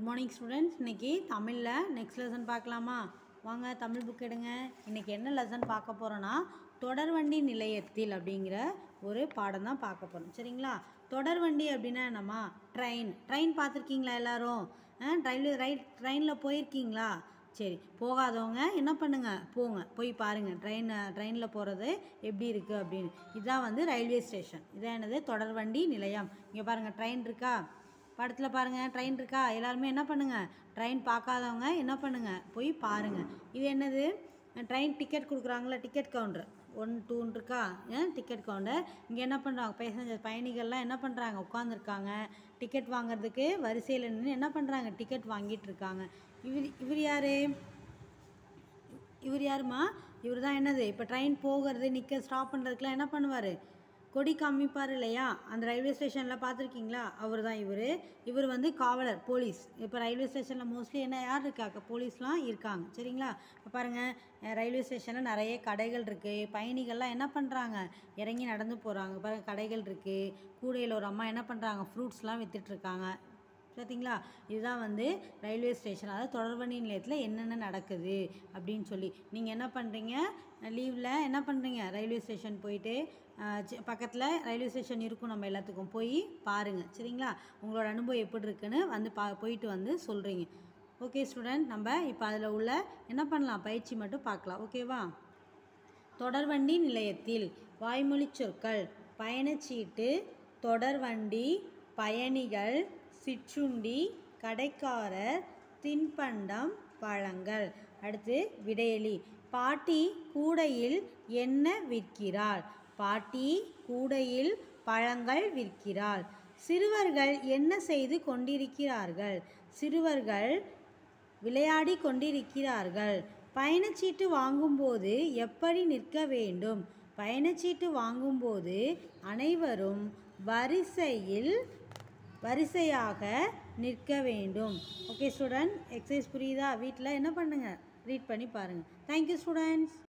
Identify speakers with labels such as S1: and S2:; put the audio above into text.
S1: Good morning students இன்றைக்கி தமிழில் next lesson பார்க்கலாமா? வாங்க தமிழ் புக் எடுங்க. இன்றைக்கி என்ன லெசன் பார்க்க போகிறோன்னா தொடர்வண்டி நிலையத்தில் அப்படிங்கிற ஒரு பாடம் தான் பார்க்க போகிறோம் சரிங்களா? தொடர்வண்டி அப்படின்னா என்னம்மா? ட்ரெயின் ட்ரெயின் பார்த்துருக்கீங்களா எல்லோரும்? ரயில்வே ரைட் ட்ரெயினில் போயிருக்கீங்களா? சரி போகாதவங்க என்ன பண்ணுங்கள் போங்க போய் பாருங்கள் ட்ரெயினை ட்ரெயினில் போகிறது எப்படி இருக்குது அப்படின்னு. இதுதான் வந்து ரயில்வே ஸ்டேஷன் இதான் என்னது? தொடர்வண்டி நிலையம். இங்கே பாருங்கள் ட்ரெயின் இருக்கா? படத்தில் பாருங்கள் ட்ரெயின் இருக்கா? எல்லாருமே என்ன பண்ணுங்கள் ட்ரெயின் பார்க்காதவங்க என்ன பண்ணுங்கள் போய் பாருங்கள் இது என்னது? ட்ரெயின் டிக்கெட் கொடுக்குறாங்களா டிக்கெட் கவுண்டர் ஒன் டூன் இருக்கா? டிக்கெட் கவுண்டர் இங்கே என்ன பண்ணுறாங்க பேசஞ்சர் பயணிகள்லாம் என்ன பண்ணுறாங்க உட்காந்துருக்காங்க டிக்கெட் வாங்குறதுக்கு வரிசையில் நின்று என்ன பண்ணுறாங்க டிக்கெட் வாங்கிட்டு இருக்காங்க இவர் இவர் யார்? இவர் யாருமா இவர் தான் என்னது? இப்போ ட்ரெயின் போகிறது நிற்க ஸ்டாப் பண்ணுறதுக்குலாம் என்ன பண்ணுவார்? கொடி காமிப்பார் இல்லையா? அந்த ரயில்வே ஸ்டேஷனில் பார்த்துருக்கீங்களா அவர் தான் இவர். இவர் வந்து காவலர் போலீஸ். இப்போ ரயில்வே ஸ்டேஷனில் மோஸ்ட்லி என்ன யார் இருக்காங்க போலீஸ்லாம் இருக்காங்க. சரிங்களா? இப்போ பாருங்கள் ரயில்வே ஸ்டேஷனில் நிறைய கடைகள் இருக்குது பயணிகள்லாம் என்ன பண்ணுறாங்க இறங்கி நடந்து போகிறாங்க பாருங்கள் கடைகள் இருக்குது கூடையில் ஒரு அம்மா என்ன பண்ணுறாங்க ஃப்ரூட்ஸ்லாம் விற்றுட்ருக்காங்க பார்த்தீங்களா இதுதான் வந்து ரயில்வே ஸ்டேஷன். அதாவது தொடர்வண்டி நிலையத்தில் என்னென்ன நடக்குது அப்படின்னு சொல்லி. நீங்கள் என்ன பண்ணுறீங்க லீவில் என்ன பண்ணுறீங்க ரயில்வே ஸ்டேஷன் போயிட்டு பக்கத்தில் ரயில்வே ஸ்டேஷன் இருக்கும் நம்ம எல்லாத்துக்கும். போய் பாருங்கள் சரிங்களா? உங்களோட அனுபவம் எப்படி இருக்குன்னு வந்து பா போயிட்டு வந்து சொல்கிறீங்க ஓகே ஸ்டூடெண்ட். நம்ம இப்போ அதில் உள்ள என்ன பண்ணலாம்? பயிற்சி மட்டும் பார்க்கலாம். ஓகேவா தொடர்வண்டி நிலையத்தில் வாய்மொழி சொற்கள் பயணச்சீட்டு தொடர்வண்டி பயணிகள் சிற்றுண்டி கடைக்காரர் தின்பண்டம் பழங்கள். அடுத்து விடையலி பாட்டி கூடையில் என்ன விற்கிறாள்? பாட்டி கூடையில் பழங்கள் விற்கிறாள். சிறுவர்கள் என்ன செய்து கொண்டிருக்கிறார்கள்? சிறுவர்கள் விளையாடி கொண்டிருக்கிறார்கள். பயணச்சீட்டு வாங்கும்போது எப்படி நிற்க வேண்டும்? பயணச்சீட்டு வாங்கும்போது அனைவரும் வரிசையில் வரிசையாக நிற்க வேண்டும். ஓகே ஸ்டூடெண்ட் எக்ஸசைஸ் புரியுதா? வீட்டில் என்ன பண்ணுங்கள் ரீட் பண்ணி பாருங்கள் தேங்க்யூ ஸ்டூடெண்ட்ஸ்